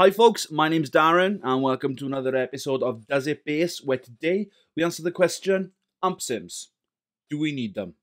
Hi folks, my name's Darren and welcome to another episode of Does It Bass where today we answer the question, amp sims, do we need them?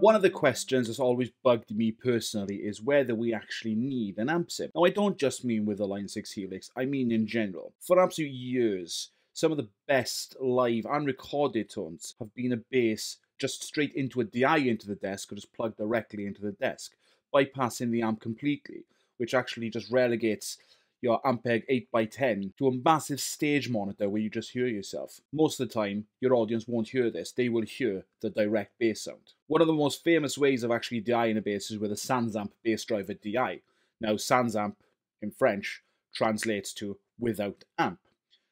One of the questions that's always bugged me personally is whether we actually need an amp sim. Now I don't just mean with the Line 6 Helix, I mean in general. For absolute years, some of the best live and recorded tones have been a bass just straight into a DI into the desk or just plugged directly into the desk, bypassing the amp completely, which actually just relegates your Ampeg 8x10 to a massive stage monitor where you just hear yourself. Most of the time, your audience won't hear this, they will hear the direct bass sound. One of the most famous ways of actually DIing a bass is with a SansAmp bass driver DI. Now, SansAmp in French translates to without amp.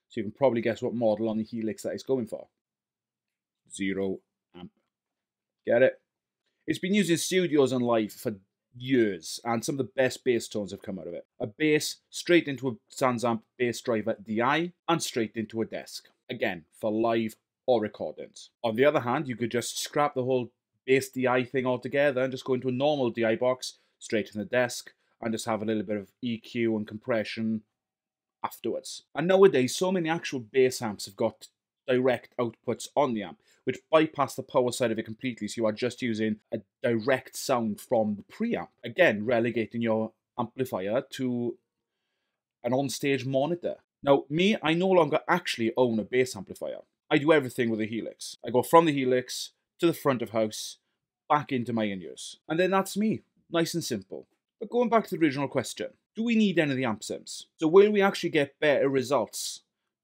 So you can probably guess what model on the Helix that it's going for. Zero amp. Get it? It's been used in studios and live for years, and some of the best bass tones have come out of it. A bass straight into a SansAmp bass driver DI, and straight into a desk. Again, for live or recordings. On the other hand, you could just scrap the whole bass DI thing altogether and just go into a normal DI box, straight in the desk, and just have a little bit of EQ and compression afterwards. And nowadays, so many actual bass amps have got direct outputs on the amp, which bypass the power side of it completely, so you are just using a direct sound from the preamp. Again, relegating your amplifier to an on-stage monitor. Now, me, I no longer actually own a bass amplifier. I do everything with a Helix. I go from the Helix to the front of house, back into my in-ears. And then that's me. Nice and simple. But going back to the original question, do we need any of the amp sims? So will we actually get better results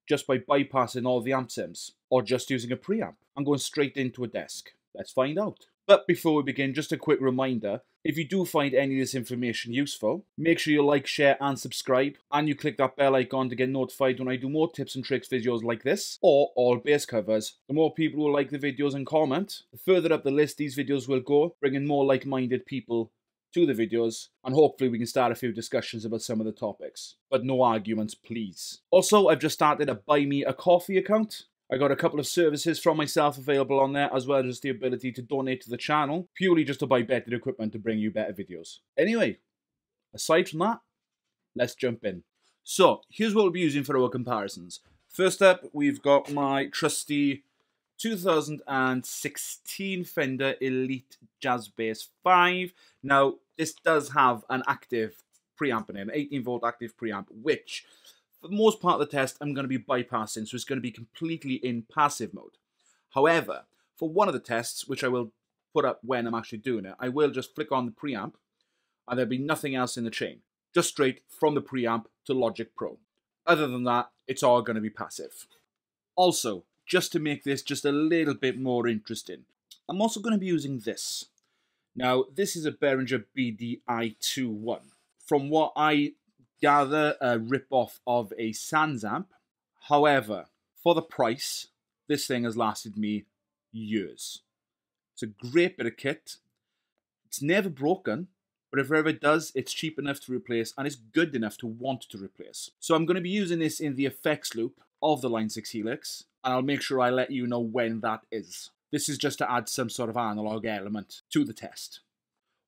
just by bypassing all the amp sims or just using a preamp and going straight into a desk? Let's find out. But before we begin, just a quick reminder, if you do find any of this information useful, make sure you like, share and subscribe and you click that bell icon to get notified when I do more tips and tricks videos like this or all bass covers. The more people who like the videos and comment, the further up the list these videos will go, bringing more like-minded people to the videos, and hopefully we can start a few discussions about some of the topics. But no arguments, please. Also, I've just started a Buy Me a Coffee account. I got a couple of services from myself available on there, as well as the ability to donate to the channel, purely just to buy better equipment to bring you better videos. Anyway, aside from that, let's jump in. So, here's what we'll be using for our comparisons. First up, we've got my trusty 2016 Fender Elite Jazz Bass 5. Now, this does have an active preamp in it, an 18 volt active preamp, which for the most part of the test I'm going to be bypassing, so it's going to be completely in passive mode. However, for one of the tests, which I will put up when I'm actually doing it, I will just flick on the preamp and there'll be nothing else in the chain. Just straight from the preamp to Logic Pro. Other than that, it's all going to be passive. Also, just to make this just a little bit more interesting. I'm also going to be using this. Now, this is a Behringer BDI21. From what I gather, a rip-off of a SansAmp. However, for the price, this thing has lasted me years. It's a great bit of kit. It's never broken, but if ever it does, it's cheap enough to replace and it's good enough to want to replace. So I'm going to be using this in the effects loop of the Line 6 Helix, and I'll make sure I let you know when that is. This is just to add some sort of analog element to the test.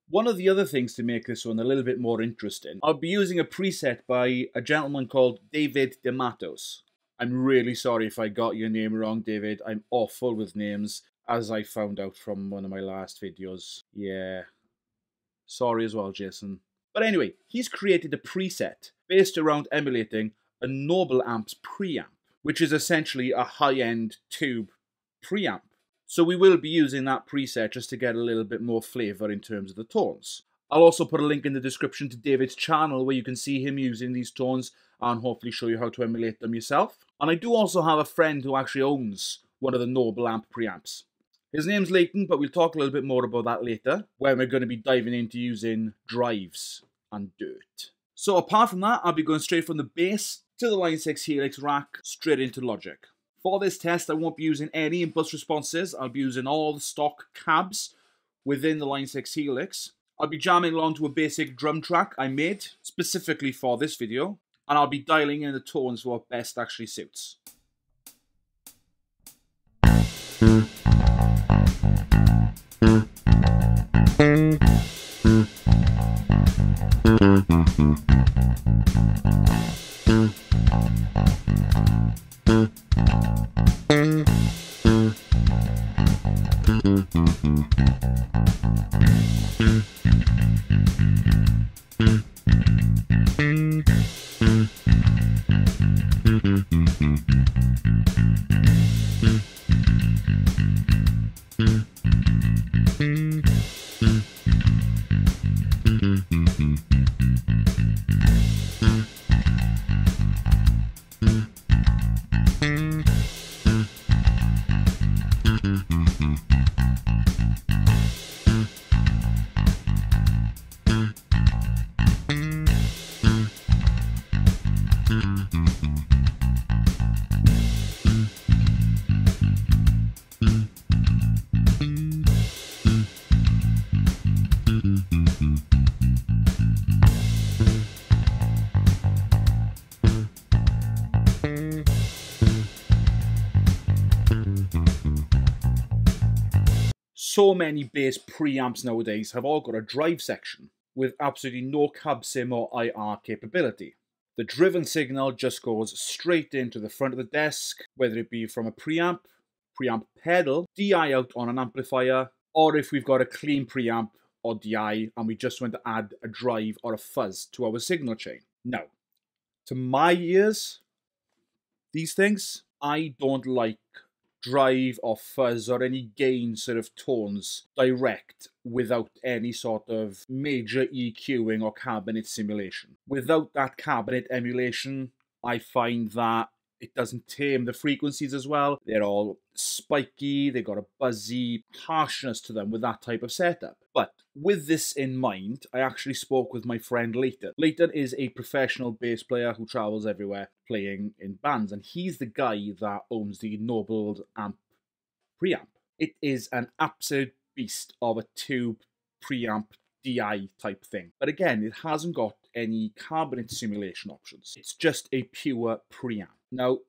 One of the other things to make this one a little bit more interesting, I'll be using a preset by a gentleman called David DeMatos. I'm really sorry if I got your name wrong, David. I'm awful with names, as I found out from one of my last videos. Yeah. Sorry as well, Jason. But anyway, he's created a preset based around emulating a Noble Amps preamp which is essentially a high-end tube preamp. So we will be using that preset just to get a little bit more flavour in terms of the tones. I'll also put a link in the description to David's channel where you can see him using these tones and hopefully show you how to emulate them yourself. And I do also have a friend who actually owns one of the Noble Amp preamps. His name's Leighton, but we'll talk a little bit more about that later, when we're going to be diving into using drives and dirt. So apart from that, I'll be going straight from the bass to the Line 6 Helix rack straight into Logic. For this test, I won't be using any impulse responses. I'll be using all the stock cabs within the Line 6 Helix. I'll be jamming along to a basic drum track I made specifically for this video, and I'll be dialing in the tones for what best actually suits. Thank so many bass preamps nowadays have all got a drive section with absolutely no cab sim or IR capability. The driven signal just goes straight into the front of the desk, whether it be from a preamp, preamp pedal, DI out on an amplifier, or if we've got a clean preamp or DI and we just want to add a drive or a fuzz to our signal chain. Now, to my ears, these things, I don't like drive or fuzz or any gain sort of tones direct without any sort of major EQing or cabinet simulation. Without that cabinet emulation, I find that it doesn't tame the frequencies as well. They're all spiky, they've got a buzzy harshness to them with that type of setup. But with this in mind, I actually spoke with my friend Leighton. Leighton is a professional bass player who travels everywhere playing in bands, and he's the guy that owns the Noble amp preamp. It is an absolute beast of a tube preamp DI type thing. But again, it hasn't got any cabinet simulation options. It's just a pure preamp. Now,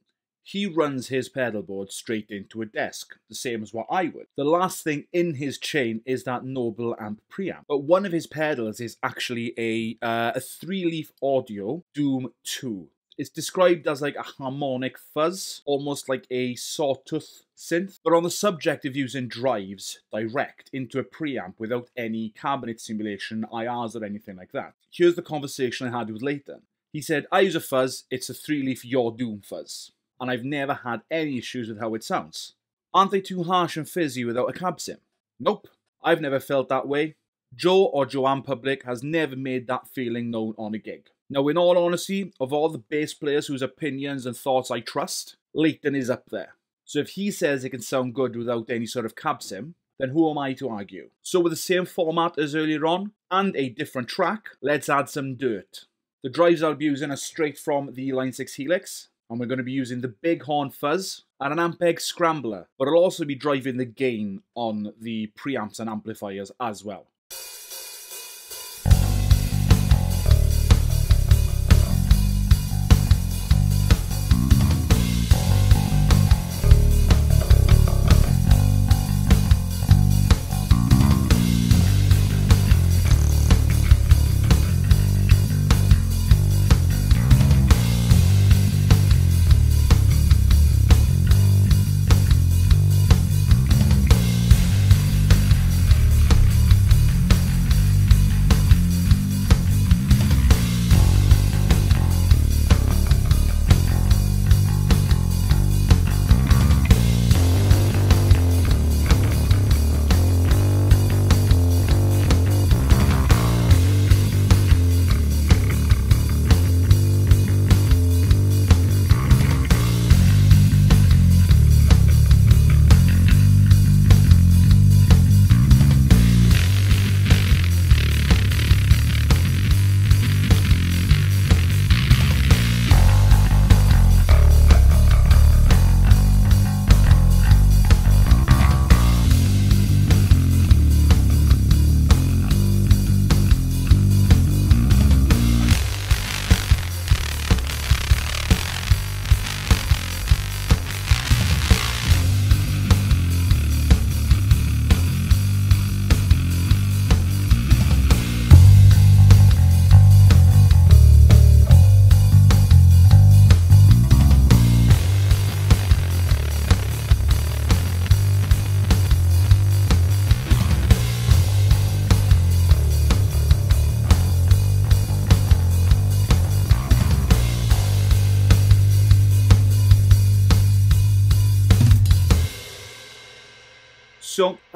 he runs his pedal board straight into a desk, the same as what I would. The last thing in his chain is that Noble amp preamp, but one of his pedals is actually a, uh, a three-leaf audio Doom 2. It's described as like a harmonic fuzz, almost like a sawtooth synth. But on the subject of using drives direct into a preamp without any cabinet simulation, IRs or anything like that, here's the conversation I had with Leighton. He said, I use a fuzz, it's a three-leaf Your Doom fuzz, and I've never had any issues with how it sounds. Aren't they too harsh and fizzy without a cab sim? Nope, I've never felt that way. Joe or Joanne Public has never made that feeling known on a gig. Now, in all honesty, of all the bass players whose opinions and thoughts I trust, Leighton is up there. So if he says it can sound good without any sort of cab sim, then who am I to argue? So with the same format as earlier on, and a different track, let's add some dirt. The drives I'll be using are straight from the Line 6 Helix, and we're going to be using the Bighorn Fuzz and an Ampeg Scrambler, but I'll also be driving the gain on the preamps and amplifiers as well.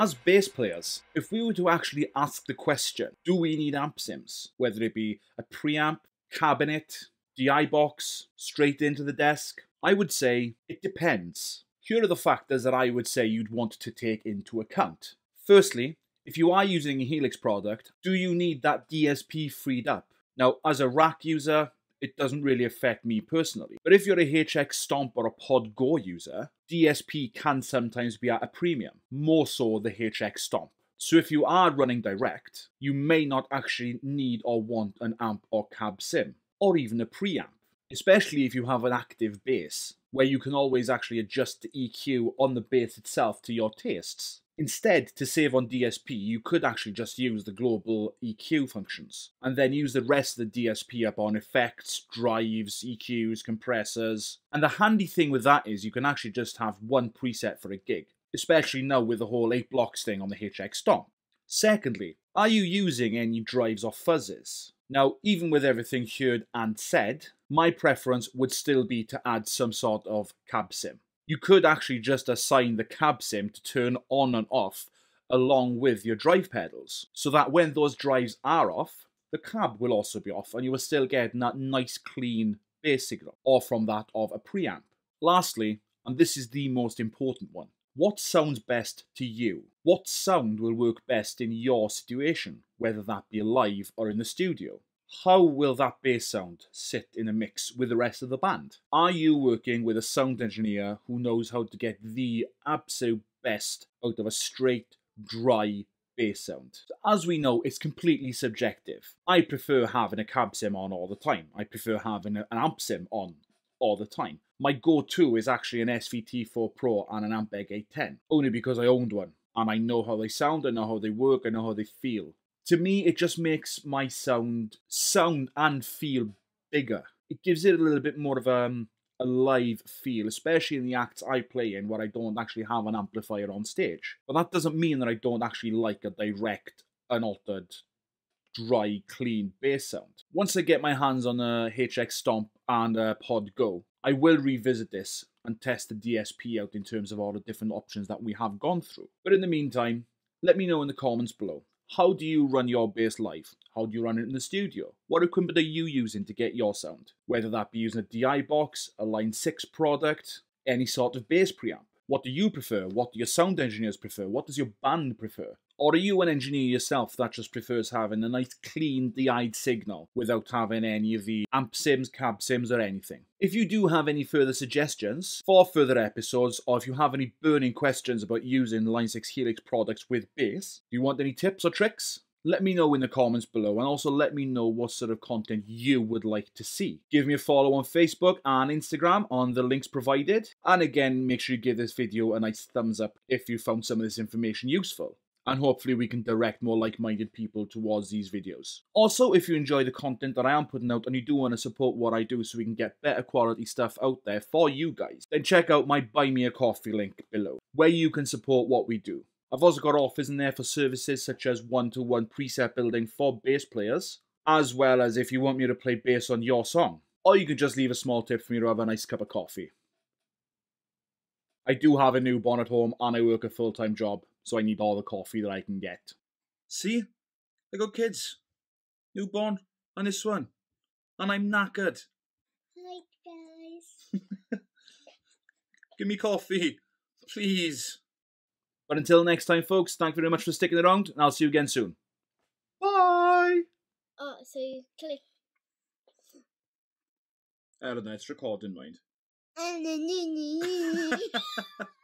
As bass players, if we were to actually ask the question, do we need amp sims? Whether it be a preamp, cabinet, DI box, straight into the desk, I would say it depends. Here are the factors that I would say you'd want to take into account. Firstly, if you are using a Helix product, do you need that DSP freed up? Now, as a rack user, it doesn't really affect me personally. But if you're a HX Stomp or a Pod Go user, DSP can sometimes be at a premium, more so the HX Stomp. So if you are running direct, you may not actually need or want an amp or cab sim, or even a preamp, especially if you have an active bass, where you can always actually adjust the EQ on the bass itself to your tastes. Instead, to save on DSP, you could actually just use the global EQ functions, and then use the rest of the DSP up on effects, drives, EQs, compressors. And the handy thing with that is you can actually just have one preset for a gig, especially now with the whole 8 blocks thing on the HX Stomp. Secondly, are you using any drives or fuzzes? Now, even with everything heard and said, my preference would still be to add some sort of cab sim you could actually just assign the cab sim to turn on and off along with your drive pedals, so that when those drives are off, the cab will also be off and you will still get that nice clean bass signal, or from that of a preamp. Lastly, and this is the most important one, what sounds best to you? What sound will work best in your situation, whether that be live or in the studio? How will that bass sound sit in a mix with the rest of the band? Are you working with a sound engineer who knows how to get the absolute best out of a straight, dry bass sound? As we know, it's completely subjective. I prefer having a cab sim on all the time. I prefer having an amp sim on all the time. My go-to is actually an SVT4 Pro and an Ampeg 810, only because I owned one and I know how they sound, I know how they work, I know how they feel to me, it just makes my sound sound and feel bigger. It gives it a little bit more of a, um, a live feel, especially in the acts I play in where I don't actually have an amplifier on stage. But that doesn't mean that I don't actually like a direct, unaltered, dry, clean bass sound. Once I get my hands on a HX Stomp and a Pod Go, I will revisit this and test the DSP out in terms of all the different options that we have gone through. But in the meantime, let me know in the comments below. How do you run your bass live? How do you run it in the studio? What equipment are you using to get your sound? Whether that be using a DI box, a Line 6 product, any sort of bass preamp. What do you prefer? What do your sound engineers prefer? What does your band prefer? Or are you an engineer yourself that just prefers having a nice clean DI'd signal without having any of the amp sims, cab sims or anything? If you do have any further suggestions for further episodes or if you have any burning questions about using Line 6 Helix products with bass, do you want any tips or tricks? Let me know in the comments below and also let me know what sort of content you would like to see. Give me a follow on Facebook and Instagram on the links provided. And again, make sure you give this video a nice thumbs up if you found some of this information useful. And hopefully we can direct more like-minded people towards these videos. Also, if you enjoy the content that I am putting out and you do want to support what I do so we can get better quality stuff out there for you guys, then check out my Buy Me A Coffee link below, where you can support what we do. I've also got offers in there for services such as one-to-one preset building for bass players, as well as if you want me to play bass on your song. Or you can just leave a small tip for me to have a nice cup of coffee. I do have a newborn at home and I work a full-time job, so I need all the coffee that I can get. See? I got kids. Newborn and this one. And I'm knackered. Hi guys. Give me coffee. Please. But until next time, folks, thank you very much for sticking around, and I'll see you again soon. Bye! Oh, so you click. I don't know, it's recording, mind. And then